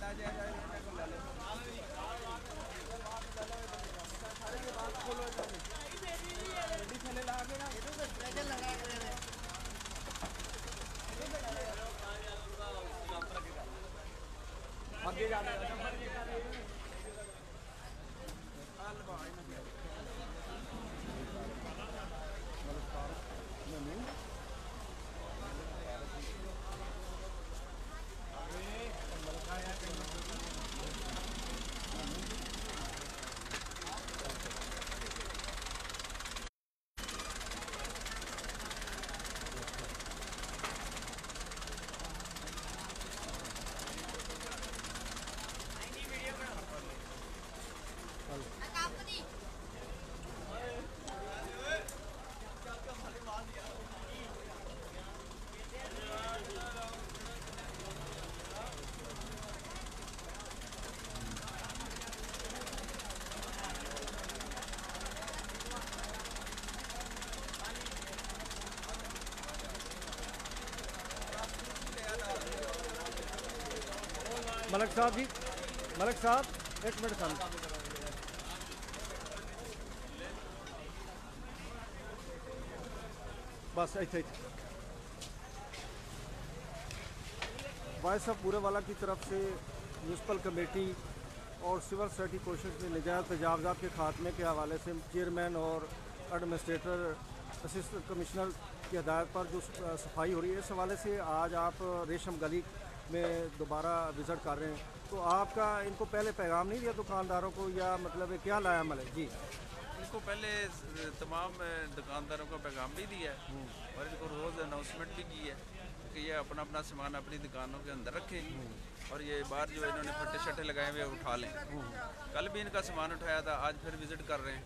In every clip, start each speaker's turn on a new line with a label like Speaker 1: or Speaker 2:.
Speaker 1: Gracias.
Speaker 2: ملک صاحب جی ملک صاحب، ایک منٹ سامنے۔ بس، ایتھے ایتھے۔ وائس آف پورے والا کی طرف سے میونسپل کمیٹی اور سول سوسائٹی کوشش میں نجائز تجاوزات کے خاتمے کے حوالے سے چیئرمین اور ایڈمنسٹریٹر اسسٹنٹ کمشنر کی ہدایت پر جو صفائی ہو رہی ہے، اس حوالے سے آج آپ ریشم گلی میں دوبارہ وزٹ کر رہے ہیں۔ تو آپ کا ان کو پہلے پیغام نہیں دیا دکانداروں کو یا مطلب کیا لایا عمل ہے؟ جی۔
Speaker 1: ان کو پہلے تمام دکانداروں کو پیغام بھی دیا ہے اور ان کو روز اناؤنسمنٹ بھی کی ہے کہ یہ اپنا اپنا سامان اپنی دکانوں کے اندر رکھیں اور یہ باہر جو انہوں نے پھٹے شٹے لگائے ہوئے اٹھا لیں۔ کل بھی ان کا سامان اٹھایا تھا آج پھر وزٹ کر رہے ہیں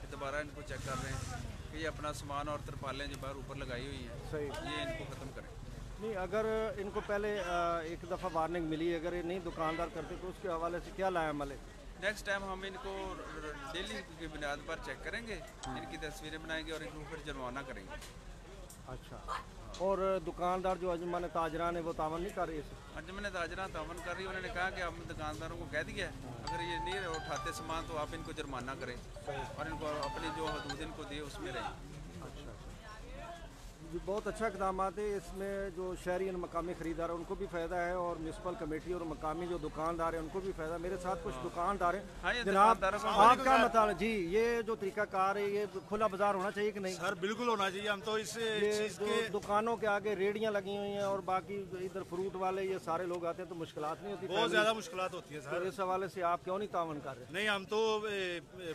Speaker 1: کہ دوبارہ ان کو چیک کر رہے ہیں کہ یہ اپنا سامان اور ترپالیں جو باہر اوپر لگائی ہوئی ہیں یہ ان کو ختم کریں۔
Speaker 2: نہیں اگر ان کو پہلے ایک دفعہ وارننگ ملی اگر یہ نہیں دکاندار کرتے تو اس کے حوالے سے کیا لایا عمل ہے
Speaker 1: نیکسٹ ٹائم ہم ان کو ڈیلی کی بنیاد پر چیک کریں گے ان کی تصویریں بنائیں گے اور ان کو پھر جرمانہ کریں گے۔
Speaker 2: اچھا۔ اور دکاندار جو اجمان تاجران ہے وہ تعاون نہیں کر رہی اس
Speaker 1: انجمن تاجرہ تعاون کر رہی ہے انہوں نے کہا کہ ہم دکانداروں کو کہہ دیا ہے اگر یہ نہیں اٹھاتے سامان تو آپ ان کو جرمانہ کریں۔
Speaker 2: اور
Speaker 1: ان کو اپنی جو حدود ان کو دیے اس میں رہیں۔
Speaker 2: بہت اچھا اقدامات ہے اس میں جو شہری اور مقامی خریدار ہیں ان کو بھی فائدہ ہے اور میونسپل کمیٹی اور مقامی جو دکاندار ہیں ان کو بھی فائدہ ہے۔ میرے ساتھ کچھ دکاندار ہاں،
Speaker 1: ہیں یہ جناب آپ
Speaker 2: کا مطالعہ جی یہ جو طریقہ کار ہے یہ کھلا بازار ہونا چاہیے کہ نہیں؟
Speaker 3: سر بالکل ہونا چاہیے۔ ہم تو اس چیز کے
Speaker 2: دکانوں کے آگے ریڑیاں لگی ہوئی ہیں اور باقی ادھر فروٹ والے یہ سارے لوگ آتے ہیں تو مشکلات نہیں ہوتی۔ بہت زیادہ
Speaker 3: مشکلات ہوتی ہیں سر۔
Speaker 2: اس حوالے سے آپ کیوں نہیں تعاون کر رہے؟
Speaker 3: نہیں ہم تو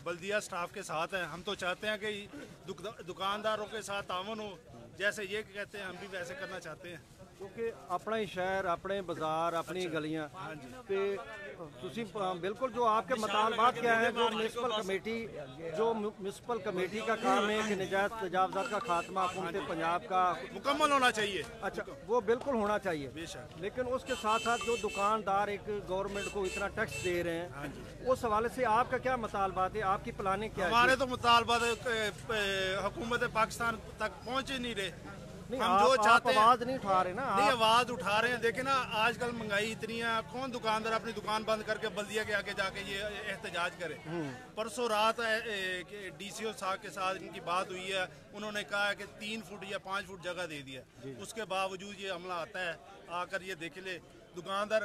Speaker 3: بلدیہ سٹاف کے ساتھ ہیں۔ ہم تو چاہتے ہیں کہ دک- دکانداروں کے ساتھ تعاون ہو۔ جیسے یہ کہتے ہیں ہم بھی ویسے کرنا چاہتے ہیں۔
Speaker 2: ਕਿਉਂਕਿ شہر اپنے ਸ਼ਹਿਰ اپنی گلیاں ਆਪਣੀ ਗਲੀਆਂ। ਤੇ ਤੁਸੀਂ ਬਿਲਕੁਲ ਜੋ ਆਪਕੇ مطالبات کیا ہے جو میونسپل کمیٹی جو میونسپل کمیٹی کا کام ہے کہ نجائز تجاوزات کا خاتمہ حکومت پنجاب کا
Speaker 3: مکمل ہونا چاہیے اچھا
Speaker 2: وہ بالکل ہونا چاہیے لیکن اس کے ساتھ ساتھ جو دکاندار ایک گورنمنٹ کو اتنا ٹیکس دے رہے ہیں اس حوالے سے آپ کا کیا مطالبات ہے آپ کی پلاننگ کیا ہے ہمارے
Speaker 3: تو مطالبات حکومت پاکستان تک پہنچ ہی نہیں رہے
Speaker 2: ہم جو چاہتے ہیں نہیں اٹھا رہے
Speaker 3: آواز اٹھا رہے ہیں۔ دیکھیں نا آج کل مہنگائی اتنی ہے کون دکاندار اپنی دکان بند کر کے بلدیا کے آگے جا کے یہ احتجاج کرے؟ پرسوں رات ڈی سی او صاحب کے ساتھ ان کی بات ہوئی ہے انہوں نے کہا کہ تین فٹ یا پانچ فٹ جگہ دے دیا اس کے باوجود یہ عملہ آتا ہے آ کر یہ دیکھ لے دکاندار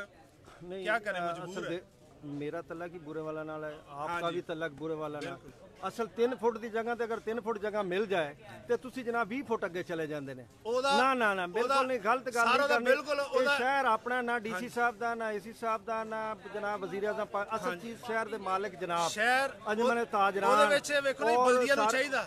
Speaker 2: کیا کرے؟ مجبور ہے۔ ਮੇਰਾ ਤਲਕ ਹੀ ਬੁਰੇ ਵਾਲਾ ਨਾਲ ਹੈ? ਆਪਕਾ ਵੀ ਤਲਕ ਬੁਰੇ ਵਾਲਾ ਨਾਲ? ਅਸਲ 3 ਫੁੱਟ ਦੀ ਜਗ੍ਹਾ ਤੇ ਅਗਰ 3 ਫੁੱਟ ਜਗ੍ਹਾ ਮਿਲ ਜਾਏ ਤੇ ਤੁਸੀਂ ਜਨਾਬ 20 ਫੁੱਟ ਅੱਗੇ ਚਲੇ ਜਾਂਦੇ ਨੇ।
Speaker 3: ਨਾ
Speaker 2: ਨਾ ਨਾ ਬਿਲਕੁਲ ਨਹੀਂ ਗਲਤ ਗੱਲ ਨਹੀਂ ਕਰਨੀ। ਬਿਲਕੁਲ ਸ਼ਹਿਰ ਆਪਣਾ ਨਾ ਡੀਸੀ ਸਾਹਿਬ ਦਾ ਨਾ ਏਸੀ ਸਾਹਿਬ ਦਾ ਨਾ ਜਨਾਬ ਵਜ਼ੀਰ ਆਜ਼ਮ ਅਸਲ ਚੀਜ਼ ਸ਼ਹਿਰ ਦੇ ਮਾਲਕ ਜਨਾਬ।
Speaker 3: ਸ਼ਹਿਰ ਅਜਮਨ
Speaker 2: ਤਾਜਰਾਨ ਉਹਦੇ ਵਿੱਚ
Speaker 3: ਵੇਖੋ ਨਹੀਂ ਬਲਦੀਆਂ ਨੂੰ ਚਾਹੀਦਾ।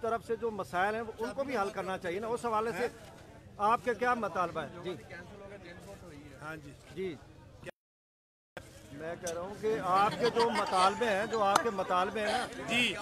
Speaker 2: طرف سے جو مسائل ہیں ان کو بھی حل کرنا چاہیے نا۔ اس حوالے سے آپ کے کیا مطالبہ ہے جی۔
Speaker 3: ہاں جی۔
Speaker 2: جی۔ میں کہہ رہا ہوں کہ آپ کے جو مطالبے ہیں جو آپ کے مطالبے ہیں نا
Speaker 3: جی۔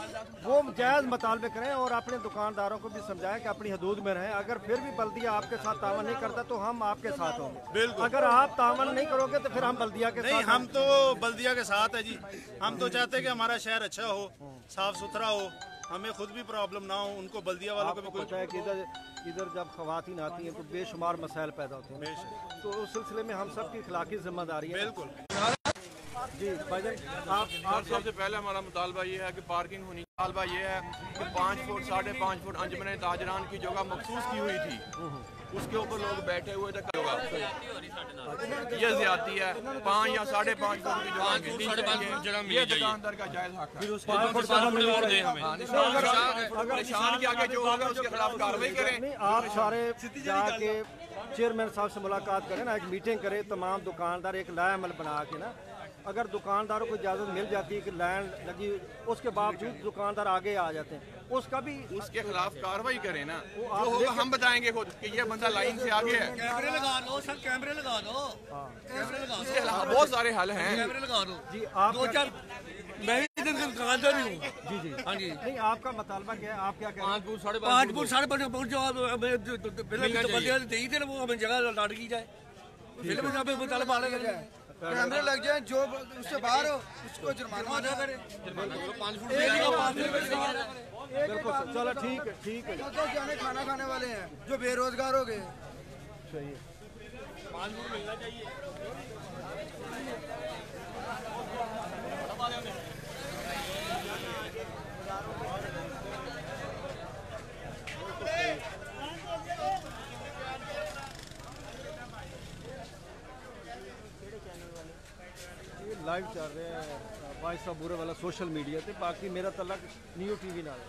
Speaker 2: وہ جائز مطالبے کریں اور اپنے دکانداروں کو بھی سمجھائیں کہ اپنی حدود میں رہیں۔ اگر پھر بھی بلدیہ آپ کے ساتھ تعاون نہیں کرتا تو ہم آپ کے ساتھ ہوں گے۔ اگر آپ تعاون نہیں کرو گے تو پھر ہم بلدیہ کے ساتھ ہم تو
Speaker 3: بلدیہ کے ساتھ ہے جی۔ ہم تو چاہتے ہیں کہ ہمارا شہر اچھا ہو صاف ستھرا ہو۔ ہمیں خود بھی پرابلم نہ ہو ان کو بلدیہ والوں کو بھی پتہ ہے کہ
Speaker 2: ادھر ادھر جب خواتین آتی ہیں تو بے شمار مسائل پیدا ہوتے ہیں۔ تو اس سلسلے میں ہم سب کی اخلاقی ذمہ داری ہے۔
Speaker 3: بالکل۔
Speaker 2: جی بھائی آپ سب
Speaker 4: سے پہلے ہمارا مطالبہ یہ ہے کہ پارکنگ ہونی مطالبہ یہ ہے کہ پانچ فٹ ساڑھے پانچ فٹ انجمن تاجران کی جگہ مخصوص کی ہوئی تھی۔ اس کے اوپر لوگ بیٹھے ہوئے
Speaker 2: یہ
Speaker 4: زیادتی ہے پانچ یا ساڑھے پانچ فٹ کی جگہ یہ دکاندار کا جائز حق ہے۔ نشان کیا کہ جو ہوگا اس کے خلاف کاروائی کریں۔
Speaker 2: آپ سارے جا کے چیئرمین صاحب سے ملاقات کریں نا ایک میٹنگ کریں تمام دکاندار ایک لائے عمل بنا کے نا اگر دکانداروں کو اجازت مل جاتی ہے کہ لینڈ لگی اس کے باوجود دکاندار آگے آ جاتے ہیں۔ اس کا بھی اس کے
Speaker 4: خلاف کاروائی کریں نا۔ جو ہوگا ہم بتائیں گے خود کہ یہ بندہ لائن سے آگے ہے۔
Speaker 5: کیمرے لگا لو سر کیمرے لگا لو
Speaker 2: ہاں۔
Speaker 5: اس کے خلاف بہت
Speaker 4: سارے حل ہیں۔ کیمرے
Speaker 5: لگا لو
Speaker 2: جی آپ
Speaker 5: میں دکاندار ہوں۔
Speaker 2: جی جی۔
Speaker 5: ہاں جی۔
Speaker 2: نہیں آپ کا مطالبہ کیا ہے؟ آپ کیا پانچ
Speaker 4: پور ساڑھے
Speaker 5: پانچ پور پہلے دے ہی تھے وہ ہمیں جگہ لاٹ کی جائے۔
Speaker 2: پہلے
Speaker 5: مطالبہ آ رہے ہیں
Speaker 2: کیمرے لگ
Speaker 6: جائیں جو اس سے باہر ہو اس کو جرمانہ ادا کرے
Speaker 2: بالکل چلو ٹھیک ہے ٹھیک ہے۔
Speaker 6: جو جانے کھانا کھانے والے ہیں جو بے روزگار ہو گئے۔ ہیں
Speaker 2: صحیح ہے۔ ملنا چاہیے ਲਾਈਵ ਚੱਲ ਰਿਹਾ ਹੈ ਵਾਇਸ ਆਫ ਬੂਰੇ ਵਾਲਾ ਸੋਸ਼ਲ ਮੀਡੀਆ ਤੇ, ਬਾਕੀ ਮੇਰਾ ਤਲਕ ਨਿਊ ਟੀਵੀ ਨਾਲ ਹੈ।